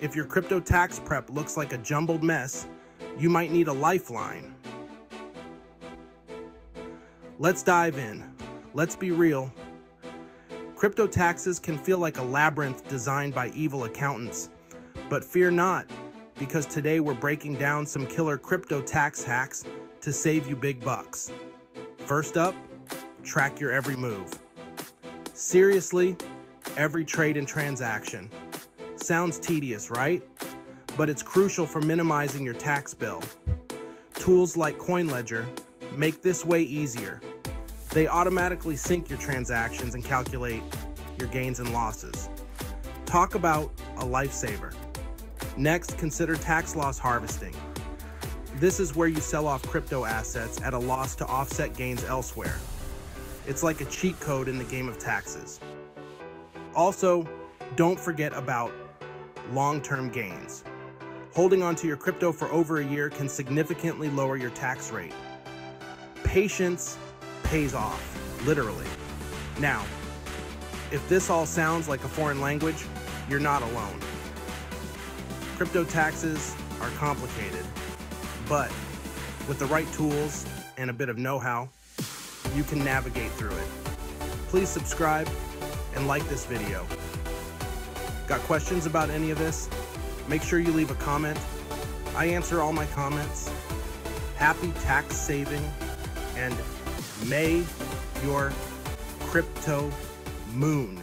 If your crypto tax prep looks like a jumbled mess, you might need a lifeline. Let's dive in. Let's be real. Crypto taxes can feel like a labyrinth designed by evil accountants. But fear not, because today we're breaking down some killer crypto tax hacks to save you big bucks. First up, track your every move. Seriously, every trade and transaction. Sounds tedious, right? But it's crucial for minimizing your tax bill. Tools like CoinLedger make this way easier. They automatically sync your transactions and calculate your gains and losses. Talk about a lifesaver. Next, consider tax loss harvesting. This is where you sell off crypto assets at a loss to offset gains elsewhere. It's like a cheat code in the game of taxes. Also, don't forget about long-term gains. Holding onto your crypto for over a year can significantly lower your tax rate. Patience pays off, literally. Now, if this all sounds like a foreign language, you're not alone. Crypto taxes are complicated, but with the right tools and a bit of know-how, you can navigate through it. Please subscribe and like this video. Got questions about any of this? Make sure you leave a comment. I answer all my comments. Happy tax saving and may your crypto moon